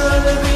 gonna be.